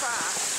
far.